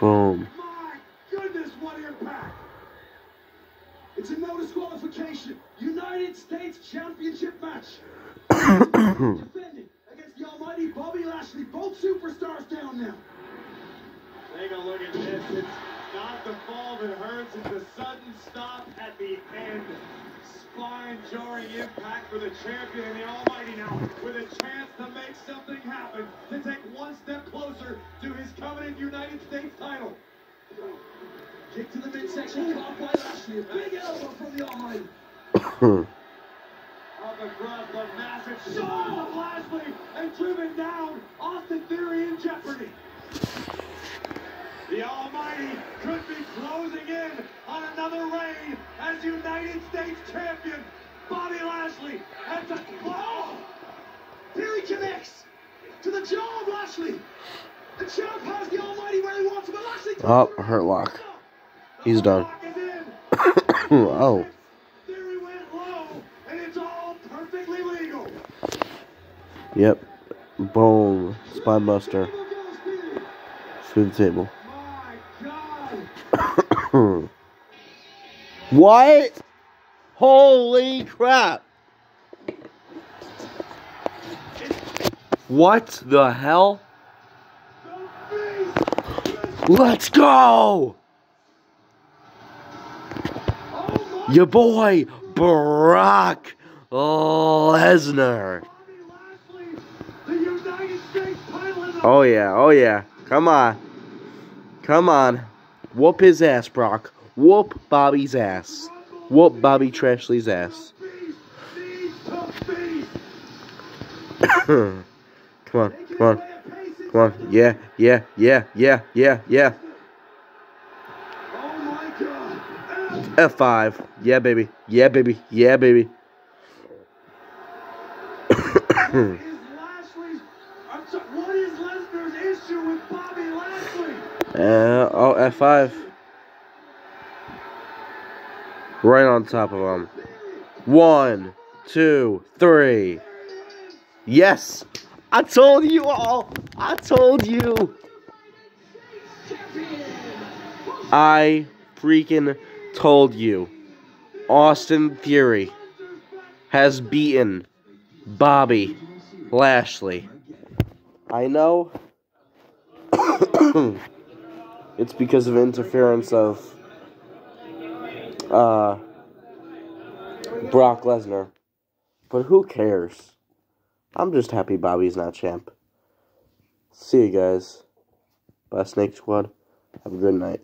Boom. My goodness, what impact! It's a no disqualification. United States Championship match. Defending against the almighty Bobby Lashley. Both superstars down now. Take a look at this. It's not the fall that hurts. It's the sudden stop at the end. Spine-jarring impact for the champion and the Almighty now with a chance to make something happen, to take one step closer to his coveted United States title. Kick to the midsection, caught by Lashley. A big elbow from the almighty. Off the the massive shot of Lashley and driven down. Austin Theory in jeopardy. The Almighty could be closing in on another reign as United States champion. Bobby Lashley has a oh! Theory connects to the jaw of Lashley. The champ has the almighty where he wants him, but Lashley. Oh, hurt lock. He's done. Oh. Theory went low, and it's all perfectly legal. Yep. Boom. Spine buster. Through the table. God. what? Holy crap. What the hell? Let's go! Your boy, Brock Lesnar. Oh, yeah, oh, yeah. Come on. Come on. Whoop his ass, Brock. Whoop Bobby's ass. Whoop Bobby Trashley's ass. come on, come on, come on. Yeah, yeah, yeah, yeah, yeah, yeah. Oh my god. F5. Yeah, baby. Yeah, baby. Yeah, baby. What is Lesnar's issue with Bobby Lashley? Uh, oh, F5. Right on top of him. One, two, three. Yes! I told you all! I told you! I freaking told you. Austin Theory has beaten Bobby Lashley. I know it's because of interference of uh Brock Lesnar. But who cares? I'm just happy Bobby's not champ. See you guys. Bye Snake Squad. Have a good night.